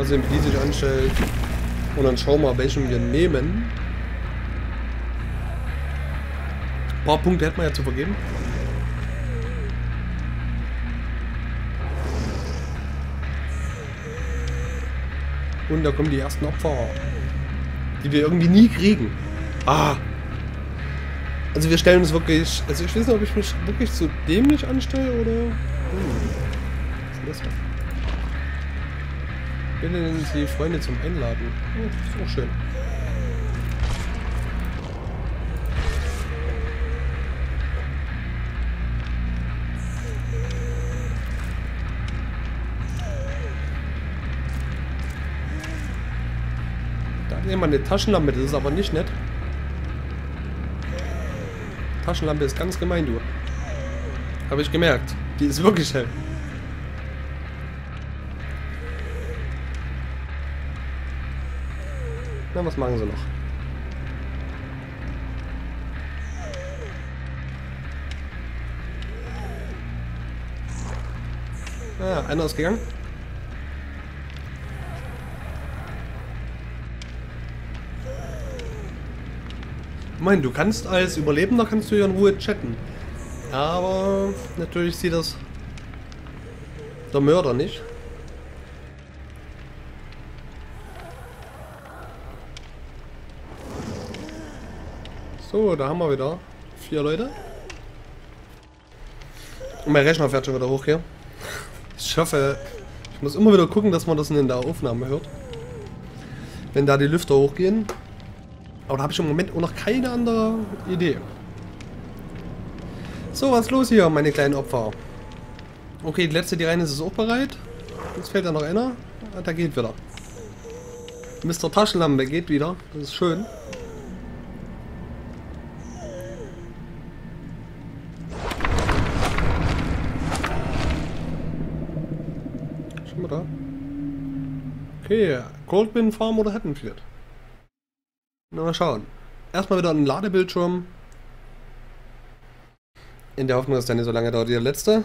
Mal sehen, wie die sich anstellt. Und dann schauen wir, welchen wir nehmen. Ein paar Punkte hätten wir ja zu vergeben. Und da kommen die ersten Opfer, die wir irgendwie nie kriegen. Ah. Also wir stellen uns wirklich... Also ich weiß nicht, ob ich mich wirklich so dämlich anstelle oder... Hm. Was ist denn das da? Binnen Sie Freunde zum Einladen. Oh, ist auch schön. Da hat jemand eine Taschenlampe, das ist aber nicht nett. Taschenlampe ist ganz gemein, du. Habe ich gemerkt. Die ist wirklich hell. Na, was machen sie noch? Ah, einer ist gegangen. Ich meine, du kannst als Überlebender kannst du ja in Ruhe chatten. Aber natürlich sieht das der Mörder nicht. So, da haben wir wieder vier Leute. Und mein Rechner fährt schon wieder hoch hier. Ich hoffe, ich muss immer wieder gucken, dass man das in der Aufnahme hört. Wenn da die Lüfter hochgehen. Aber da habe ich im Moment auch noch keine andere Idee. So, was ist los hier, meine kleinen Opfer? Okay, die letzte, die rein ist, ist auch bereit. Jetzt fehlt ja noch einer. Ah, da geht wieder. Mr. Taschenlampe geht wieder. Das ist schön. Schon mal da. Okay, Goldman Farm oder Haddonfield? Na, mal schauen. Erstmal wieder ein Ladebildschirm. In der Hoffnung, dass der nicht so lange dauert wie der letzte.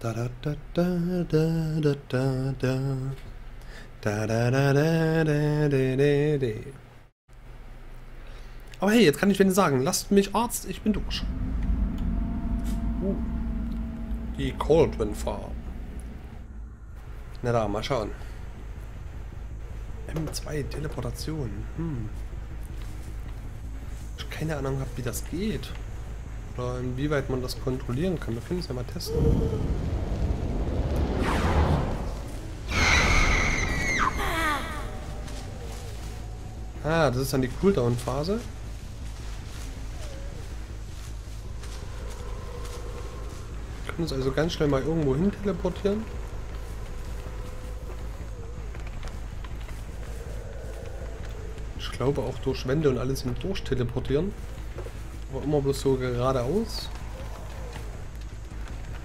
Da da da da da da da da. Da da da da da da da. Aber hey, jetzt kann ich wenig sagen. Lasst mich Arzt, ich bin durch. Uh. Die Coldwind Farm. Na da, mal schauen. M2 Teleportation. Hm. Ich keine Ahnung habe, wie das geht. Oder inwieweit man das kontrollieren kann. Wir können es ja mal testen. Ah, das ist dann die Cooldown-Phase. Können uns also ganz schnell mal irgendwo hin teleportieren. Ich glaube auch durch Wände und alles hindurch teleportieren. Aber immer bloß so geradeaus.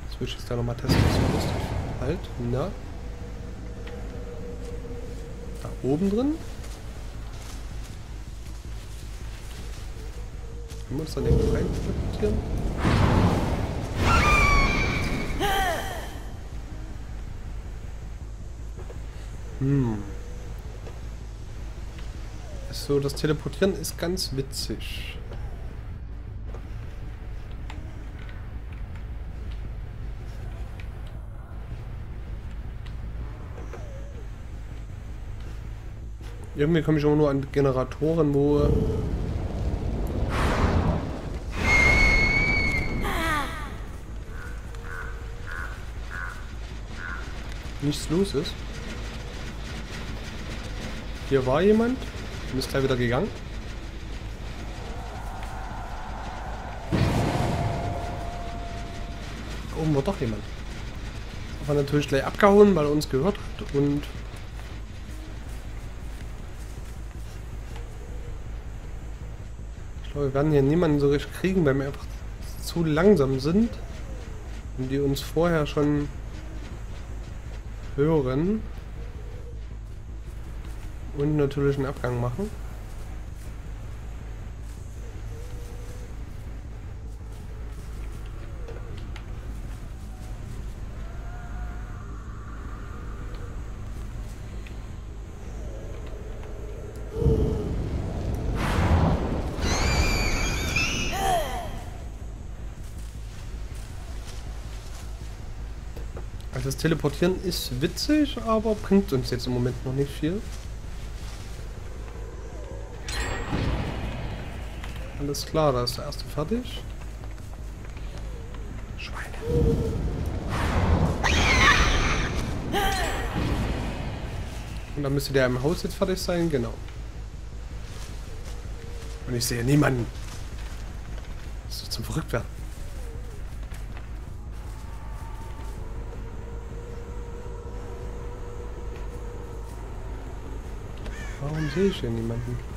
Das will ich jetzt da nochmal testen. Das ist lustig. Halt, na. Da oben drin. Können wir uns dann irgendwo rein teleportieren? Hm. So, das Teleportieren ist ganz witzig. Irgendwie komme ich immer nur an Generatoren, wo... nichts los ist. Hier war jemand. Und ist gleich wieder gegangen. Da oben war doch jemand. Aber natürlich gleich abgehauen, weil er uns gehört hat und ich glaube, wir werden hier niemanden so richtig kriegen, weil wir einfach zu langsam sind und die uns vorher schon hören und natürlich einen Abgang machen. Also das Teleportieren ist witzig, aber bringt uns jetzt im Moment noch nicht viel. Alles klar, da ist der erste fertig. Schweine. Und dann müsste der im Haus jetzt fertig sein, genau. Und ich sehe niemanden. Das ist zum Verrücktwerden. Warum sehe ich hier niemanden?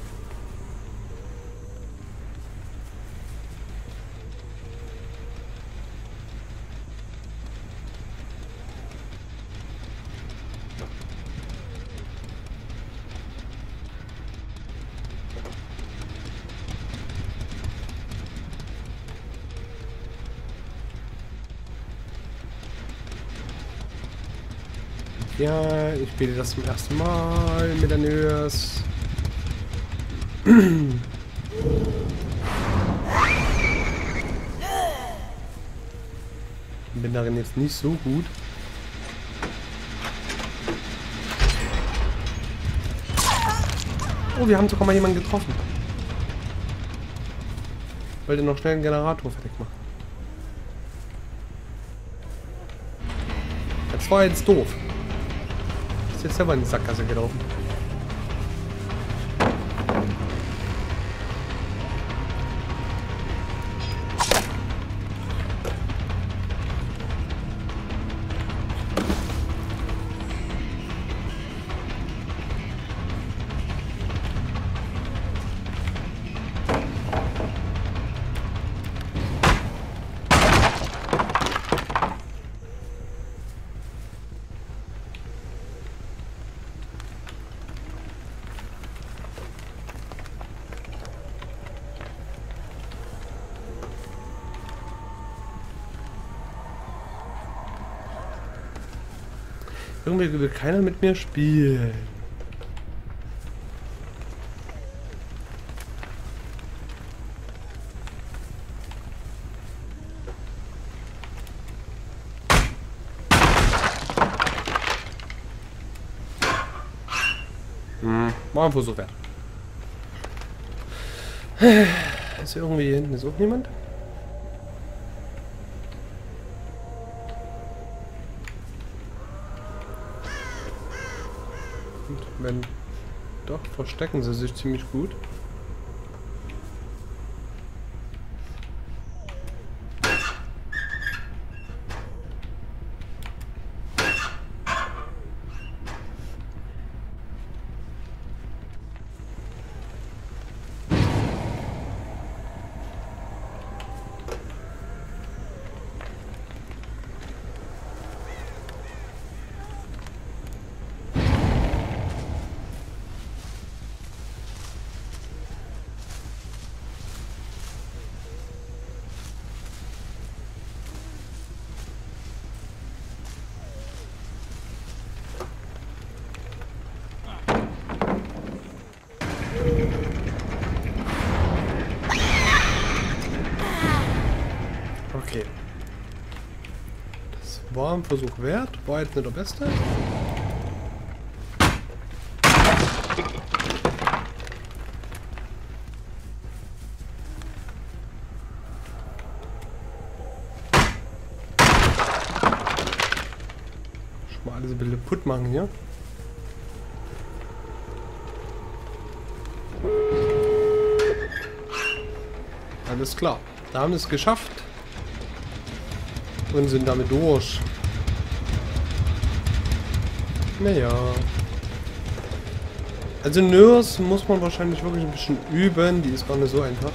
Ja, ich spiele das zum ersten Mal mit der Nörs. Bin darin jetzt nicht so gut. Oh, wir haben sogar mal jemanden getroffen. Wollte noch schnell einen Generator fertig machen. Das war jetzt doof. Ist jetzt selber in die Sackgasse gelaufen. Irgendwie will keiner mit mir spielen. Hm, war ein Versuch wert. Ist irgendwie hier hinten ist auch niemand? Und wenn doch, verstecken sie sich ziemlich gut. Okay. Versuch wert. War jetzt nicht der beste. Schon mal alles ein bisschen putt machen hier. Alles klar. Da haben wir es geschafft. Und sind damit durch. Naja. Also Nurse muss man wahrscheinlich wirklich ein bisschen üben. Die ist gar nicht so einfach.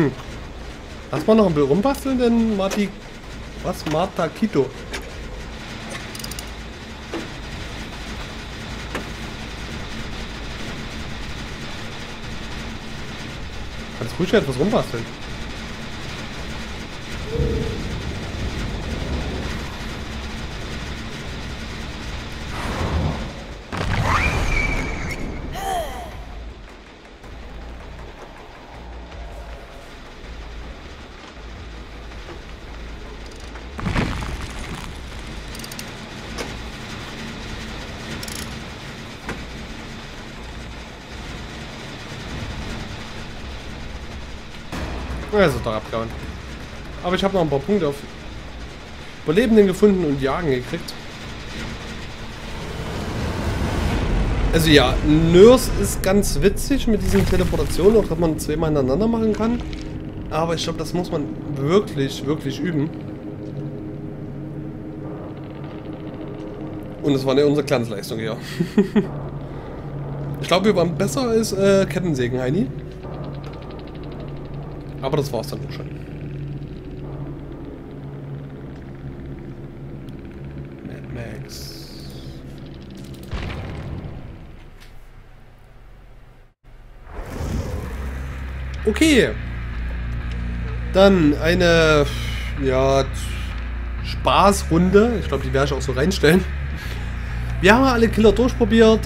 Hm. Lass mal noch ein bisschen rumbasteln, denn Marti... Was? Marta Kito. Kannst ruhig etwas rumbasteln. Ja, ist doch abgehauen. Aber ich habe noch ein paar Punkte auf Überlebenden gefunden und Jagen gekriegt. Also ja, Nurse ist ganz witzig mit diesen Teleportationen, auch dass man zweimal ineinander machen kann. Aber ich glaube, das muss man wirklich, wirklich üben. Und es war eine unsere Glanzleistung hier. ich glaube, wir waren besser als äh, Kettensägen, Heini. Aber das war's dann auch schon. Mad Max. Okay. Dann eine, ja, Spaßrunde. Ich glaube, die werde ich auch so reinstellen. Wir haben alle Killer durchprobiert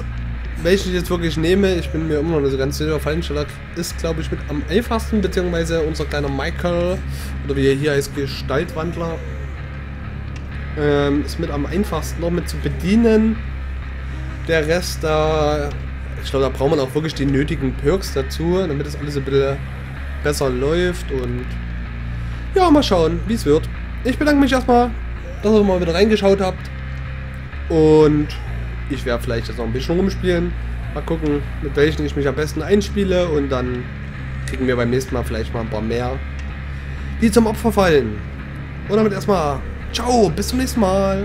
welchen ich jetzt wirklich nehme, ich bin mir immer noch nicht so ganz sicher. Fallensteller ist, glaube ich, mit am einfachsten, beziehungsweise unser kleiner Michael, oder wie er hier heißt, Gestaltwandler, ähm, ist mit am einfachsten noch mit zu bedienen. Der Rest da, ich glaube, da braucht man auch wirklich die nötigen Perks dazu, damit das alles ein bisschen besser läuft und ja, mal schauen, wie es wird. Ich bedanke mich erstmal, dass ihr mal wieder reingeschaut habt und ich werde vielleicht jetzt noch ein bisschen rumspielen. Mal gucken, mit welchen ich mich am besten einspiele und dann kriegen wir beim nächsten Mal vielleicht mal ein paar mehr, die zum Opfer fallen. Und damit erstmal, ciao, bis zum nächsten Mal.